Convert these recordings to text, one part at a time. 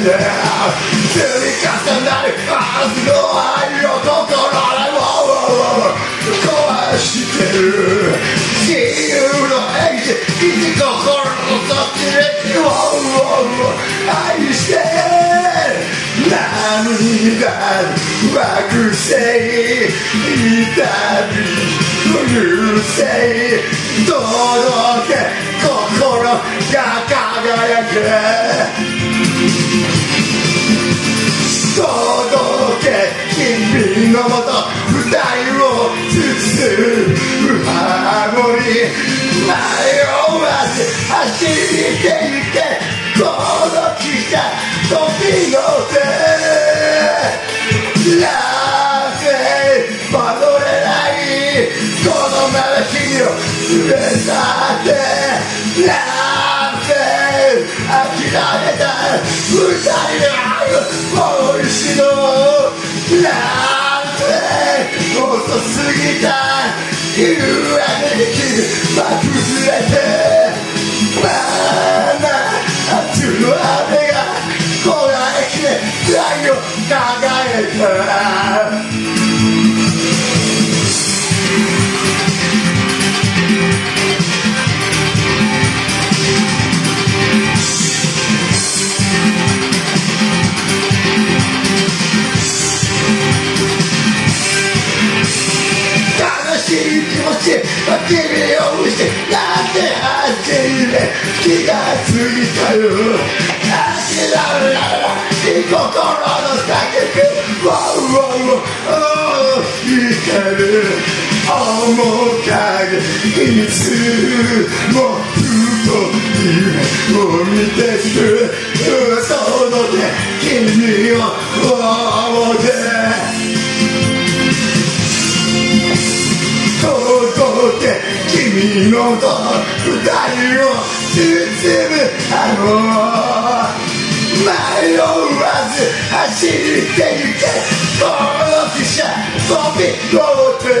れで積み重なるはずの愛を心で壊してる自由のエイジ生き心のそっちで愛して涙惑星痛み許せ届け心が輝くのもと二人を包むハーモニー迷わず走っていけこの汽車時の手ラーフェ戻れないこのまま君を連れ去ってラーフェ諦めた二人のもう一度ラーフと過ぎた。夕焼けで君は崩れてバーナー熱の雨がこらえきれ太陽輝いた気がついたよ諦められない心の叫びワウワウワウ光る面影いつもふと夢を見てる嘘の手君を二人を包むあの迷わず走ってゆけ。この汽車飛び越え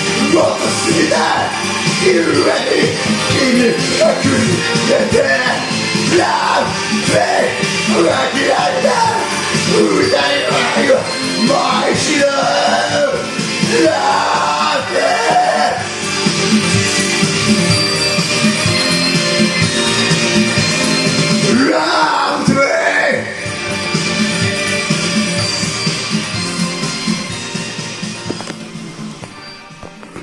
惑に君は崩れて口つける後この愛で